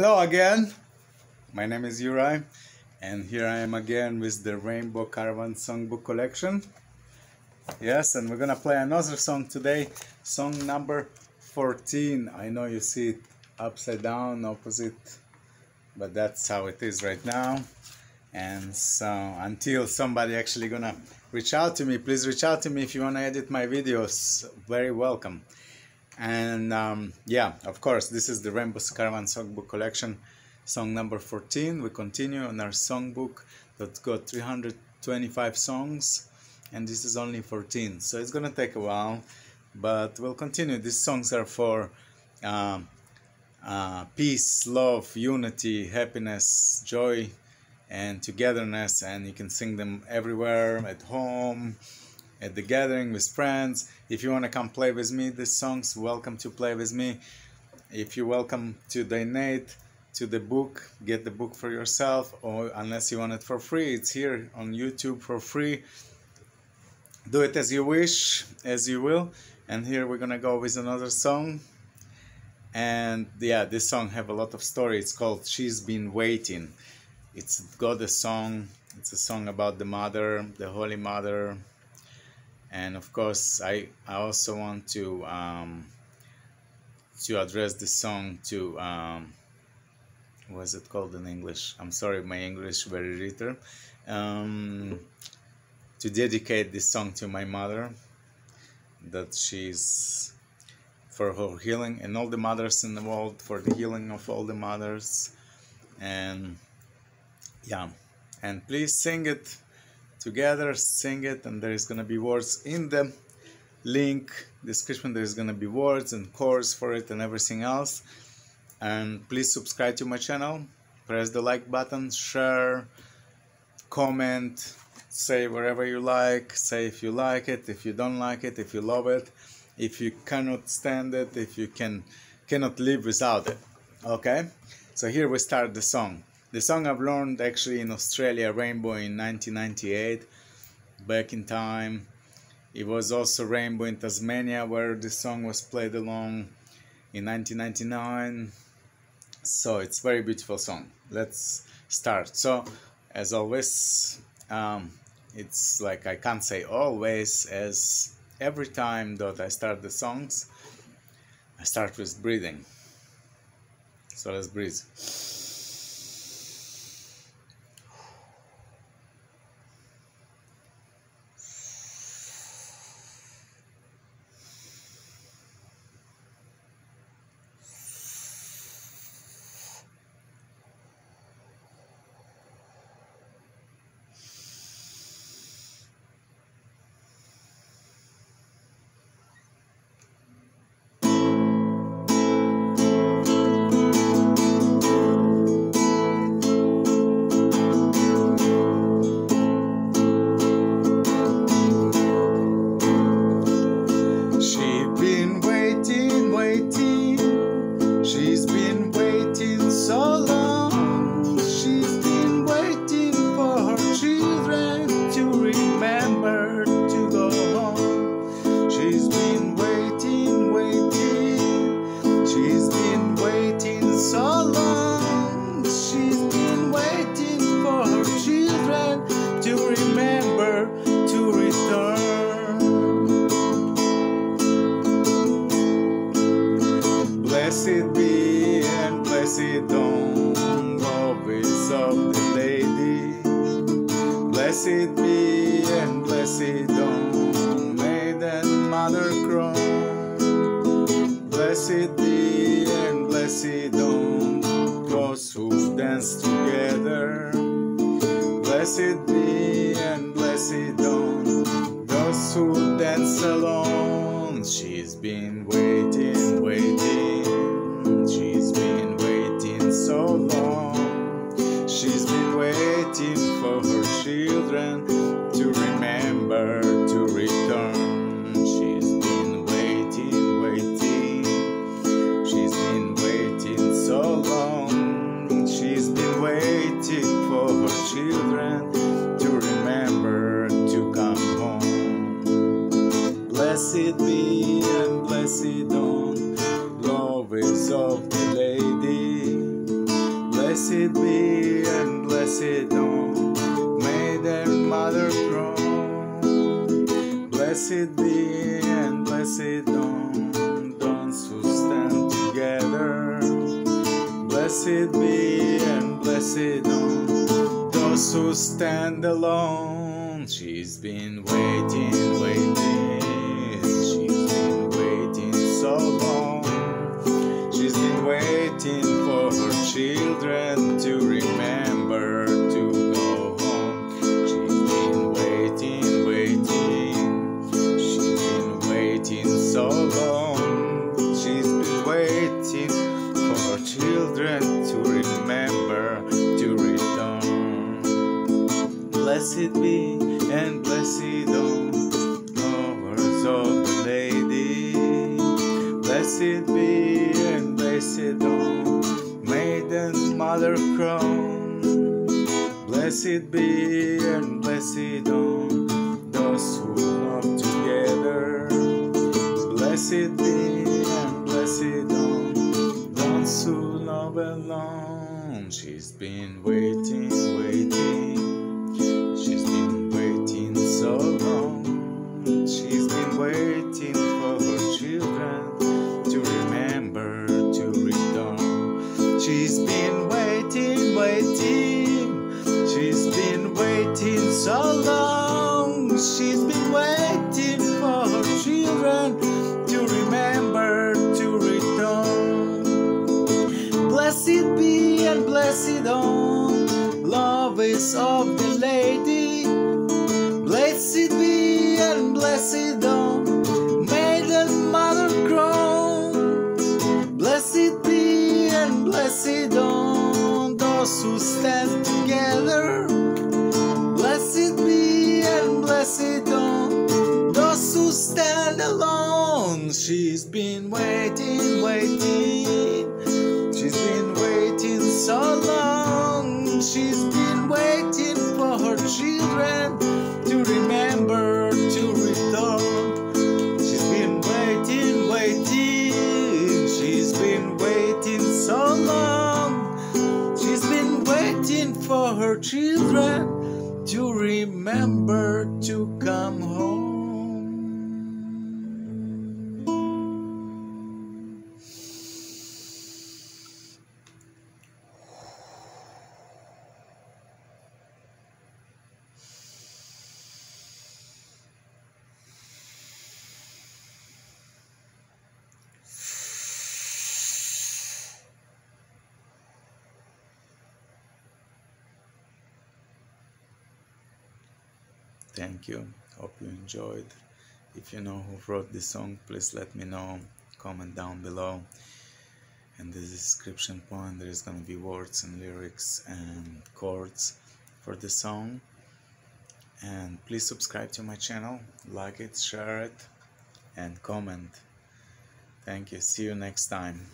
Hello again. My name is Uri, and here I am again with the Rainbow Caravan Songbook Collection. Yes, and we're gonna play another song today, song number 14. I know you see it upside down, opposite, but that's how it is right now. And so until somebody actually gonna reach out to me, please reach out to me if you wanna edit my videos. Very welcome. And um, yeah, of course, this is the Rainbow Caravan Songbook Collection, song number 14. We continue on our songbook that's got 325 songs, and this is only 14. So it's gonna take a while, but we'll continue. These songs are for um, uh, peace, love, unity, happiness, joy, and togetherness, and you can sing them everywhere at home at the gathering with friends. If you want to come play with me these songs, welcome to play with me. If you're welcome to donate to the book, get the book for yourself, or unless you want it for free, it's here on YouTube for free. Do it as you wish, as you will. And here we're gonna go with another song. And yeah, this song have a lot of story. It's called "She's Been Waiting." It's got a song. It's a song about the mother, the Holy Mother, and of course I, I also want to um, to address this song to um, what's it called in English? I'm sorry my English very little. Um, to dedicate this song to my mother that she's for her healing and all the mothers in the world for the healing of all the mothers. And yeah. And please sing it together sing it and there is gonna be words in the link description there is gonna be words and chords for it and everything else. And please subscribe to my channel press the like button share comment say whatever you like say if you like it if you don't like it if you love it if you cannot stand it if you can cannot live without it okay? So here we start the song the song I've learned actually in Australia, Rainbow, in 1998, back in time. It was also Rainbow in Tasmania, where the song was played along in 1999. So it's very beautiful song. Let's start. So, as always, um, it's like I can't say always, as every time that I start the songs, I start with breathing. So let's breathe. Blessed be and blessed don't always of the lady. Blessed be and blessed don't maiden mother Crone. Blessed be and blessed don't those who dance together. Blessed be children to remember to return. She's been waiting, waiting. She's been waiting so long. She's been waiting for her children to remember to come home. Blessed be and blessed on is of the lady. Blessed be and blessed on, Blessed be and blessed on, those who stand together. Blessed be and blessed on, those who stand alone. She's been waiting, waiting. She's been waiting so long. She's been waiting for her children and on lovers of the lady. Blessed be and blessed on maiden mother Crone. Blessed be and blessed on those who love together. Blessed be and blessed on those who love alone. She's been waiting. She's been waiting, waiting. She's been waiting so long. She's been waiting for her children to remember to return. She's been waiting, waiting. She's been waiting so long. She's been waiting for her children to remember to come home. Thank you. Hope you enjoyed. If you know who wrote this song, please let me know. Comment down below. In the description point, there is gonna be words and lyrics and chords for the song. And please subscribe to my channel, like it, share it, and comment. Thank you. See you next time.